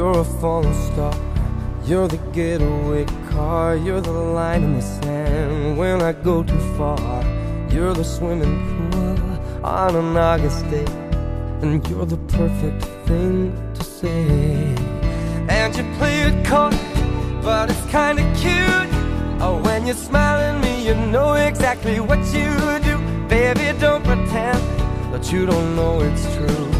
You're a falling star. You're the getaway car. You're the line in the sand when I go too far. You're the swimming pool on an August day. And you're the perfect thing to say. And you play it coy, but it's kinda cute. Oh, when you smile at me, you know exactly what you do. Baby, don't pretend that you don't know it's true.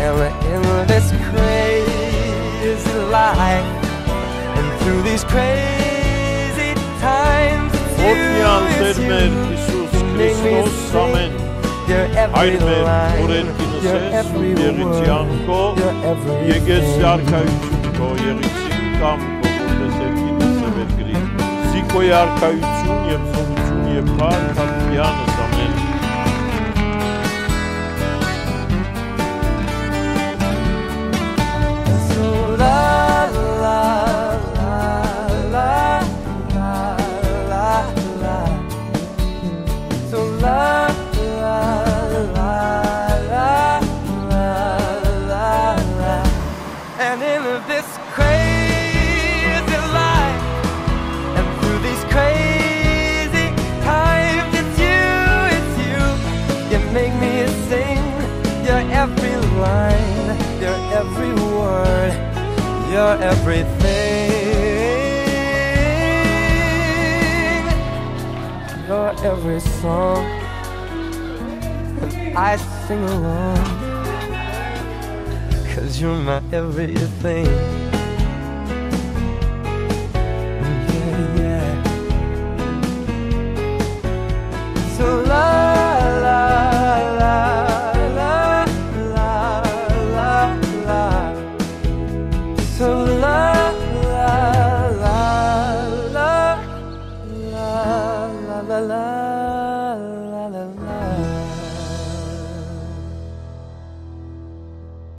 Am I in this crazy life? And through these crazy times, it's you, it's you. You make me sing հայրմեր օրենքինս ես եղիցյան քո եկես արքայություն քո եղիցին կամ քո որպես եկինս է վերգրի զիկոյ արքայություն եւ ծովություն եւ փառք ամյանս In this crazy life, and through these crazy times, it's you, it's you. You make me sing your every line, your every word, your everything. Your every song, I sing along. Cause you're my everything. Yeah, yeah. So la la la la la la la. So la la la la la la la la.